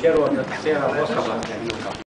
Quero agradecer a vossa.